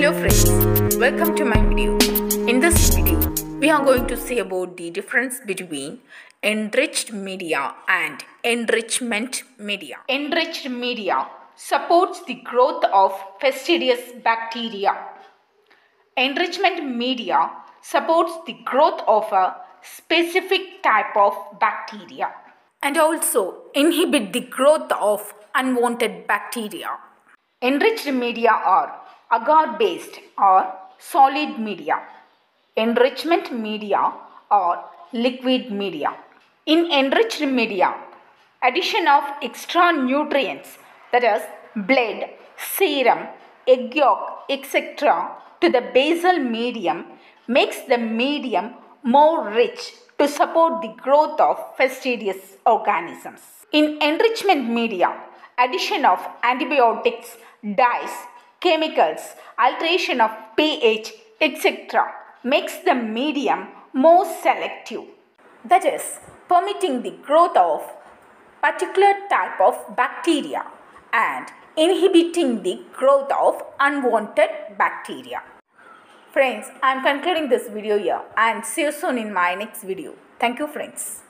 Hello friends, welcome to my video. In this video, we are going to see about the difference between enriched media and enrichment media. Enriched media supports the growth of fastidious bacteria. Enrichment media supports the growth of a specific type of bacteria and also inhibit the growth of unwanted bacteria. Enriched media are agar based or solid media. Enrichment media or liquid media. In enriched media, addition of extra nutrients that is blood, serum, egg yolk, etc. to the basal medium makes the medium more rich to support the growth of fastidious organisms. In enrichment media, addition of antibiotics, dyes, chemicals, alteration of pH, etc. makes the medium more selective. That is, permitting the growth of particular type of bacteria and inhibiting the growth of unwanted bacteria. Friends, I am concluding this video here and see you soon in my next video. Thank you friends.